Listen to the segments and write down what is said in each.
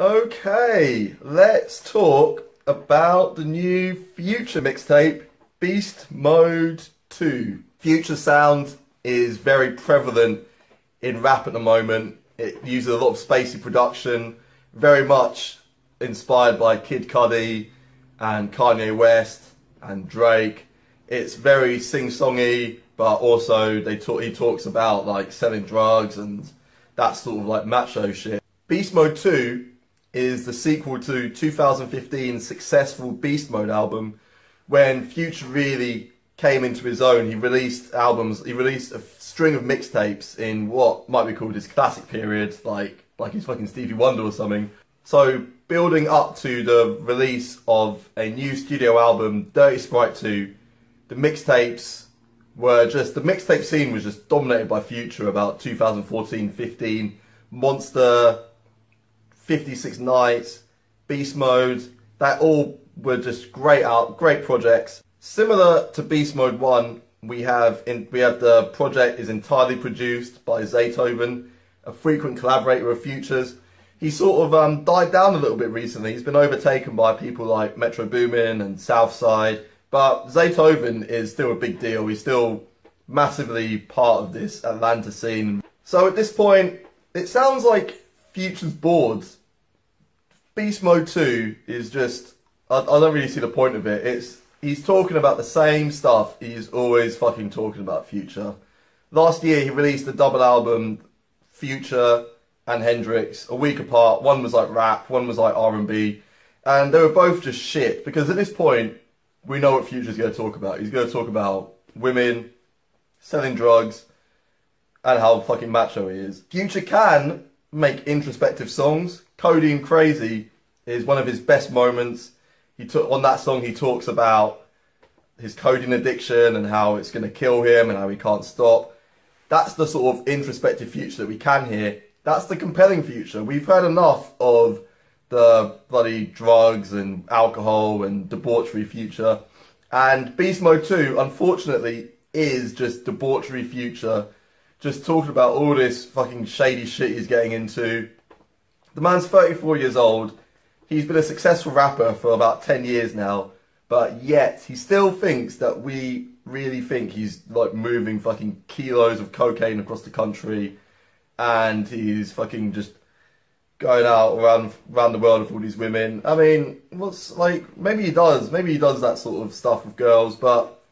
Okay, let's talk about the new Future mixtape, Beast Mode 2. Future sound is very prevalent in rap at the moment. It uses a lot of spacey production, very much inspired by Kid Cudi and Kanye West and Drake. It's very sing-songy, but also they talk, he talks about like selling drugs and that sort of like macho shit. Beast Mode 2 is the sequel to 2015's successful Beast Mode album when Future really came into his own. He released albums, he released a string of mixtapes in what might be called his classic period, like like he's fucking Stevie Wonder or something. So building up to the release of a new studio album, Dirty Sprite 2, the mixtapes were just the mixtape scene was just dominated by Future about 2014-15, Monster, 56 Nights, Beast Mode, that all were just great out, great projects. Similar to Beast Mode 1, we have in, we have the project is entirely produced by Zaytoven, a frequent collaborator of Futures. He sort of um, died down a little bit recently. He's been overtaken by people like Metro Boomin and Southside, but Zaytoven is still a big deal. He's still massively part of this Atlanta scene. So at this point, it sounds like Future's bored Beast Mode 2 is just, I, I don't really see the point of it. It's He's talking about the same stuff he's always fucking talking about Future. Last year he released a double album, Future and Hendrix, a week apart. One was like rap, one was like R&B. And they were both just shit because at this point, we know what Future's going to talk about. He's going to talk about women, selling drugs, and how fucking macho he is. Future can make introspective songs. Codeine Crazy is one of his best moments. He took on that song. He talks about his codeine addiction and how it's going to kill him and how he can't stop. That's the sort of introspective future that we can hear. That's the compelling future. We've heard enough of the bloody drugs and alcohol and debauchery future. And Beast Mode 2, unfortunately, is just debauchery future. Just talking about all this fucking shady shit he's getting into. The man's 34 years old. He's been a successful rapper for about 10 years now. But yet, he still thinks that we really think he's like moving fucking kilos of cocaine across the country. And he's fucking just going out around around the world with all these women. I mean, what's like maybe he does, maybe he does that sort of stuff with girls, but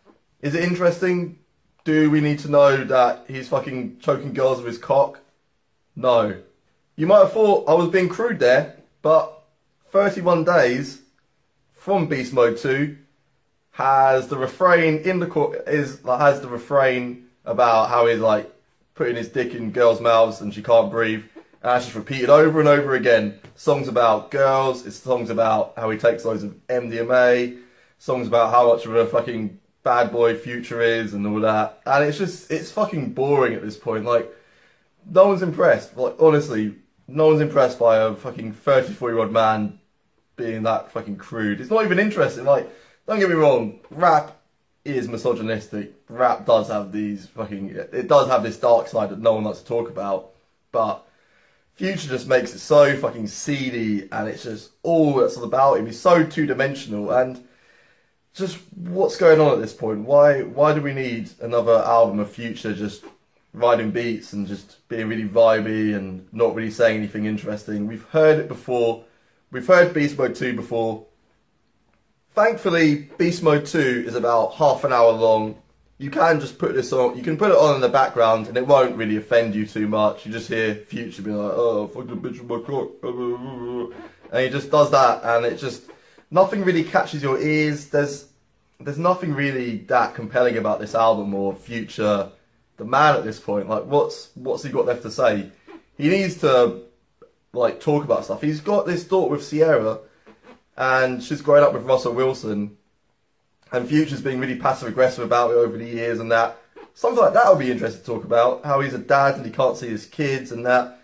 is it interesting? Do we need to know that he's fucking choking girls with his cock? No. You might have thought I was being crude there, but 31 days from Beast Mode 2 has the refrain in the court is like, has the refrain about how he's like putting his dick in girls' mouths and she can't breathe. And that's just repeated over and over again. Songs about girls, it's songs about how he takes loads of MDMA, songs about how much of a fucking bad boy future is and all that. And it's just, it's fucking boring at this point. Like, no one's impressed. Like, honestly, no one's impressed by a fucking 34 year old man being that fucking crude. It's not even interesting. Like, don't get me wrong, rap is misogynistic. Rap does have these fucking, it does have this dark side that no one likes to talk about. But Future just makes it so fucking seedy and it's just all that's all about him. He's so two dimensional and just what's going on at this point? Why why do we need another album of Future just riding beats and just being really vibey and not really saying anything interesting? We've heard it before. We've heard Beast Mode 2 before. Thankfully, Beast Mode 2 is about half an hour long you can just put this on, you can put it on in the background and it won't really offend you too much. You just hear Future be like, oh, fuck the bitch with my cock. And he just does that and it just, nothing really catches your ears. There's, there's nothing really that compelling about this album or Future, the man at this point. Like, what's, what's he got left to say? He needs to, like, talk about stuff. He's got this daughter with Ciara and she's growing up with Russell Wilson and Future's being really passive aggressive about it over the years and that. Something like that would be interesting to talk about. How he's a dad and he can't see his kids and that.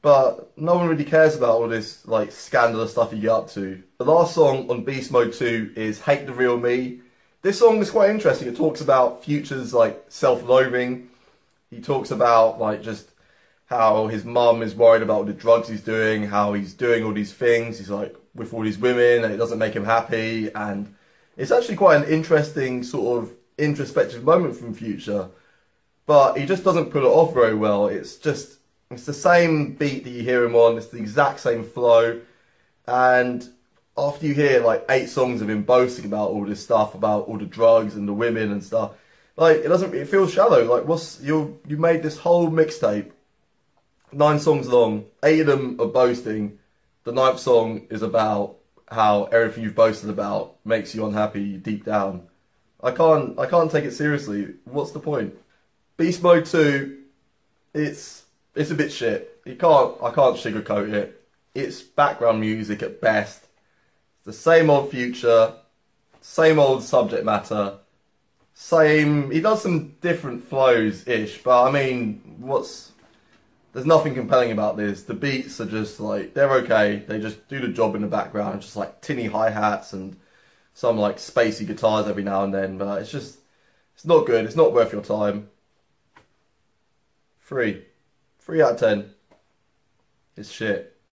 But no one really cares about all this like scandalous stuff you get up to. The last song on Beast Mode 2 is Hate the Real Me. This song is quite interesting. It talks about Future's like self-loathing. He talks about like just how his mum is worried about the drugs he's doing, how he's doing all these things. He's like with all these women, and it doesn't make him happy. And it's actually quite an interesting sort of introspective moment from Future, but he just doesn't pull it off very well. It's just it's the same beat that you hear him on. It's the exact same flow, and after you hear like eight songs of him boasting about all this stuff, about all the drugs and the women and stuff, like it doesn't. It feels shallow. Like what's you you made this whole mixtape, nine songs long. Eight of them are boasting. The ninth song is about how everything you've boasted about makes you unhappy deep down. I can't I can't take it seriously. What's the point? Beast Mode 2, it's it's a bit shit. You can't I can't sugarcoat it. It's background music at best. The same old future, same old subject matter, same he does some different flows ish, but I mean what's there's nothing compelling about this. The beats are just like they're okay. They just do the job in the background, just like tinny hi hats and some like spacey guitars every now and then. But it's just it's not good. It's not worth your time. Three, three out of ten. It's shit.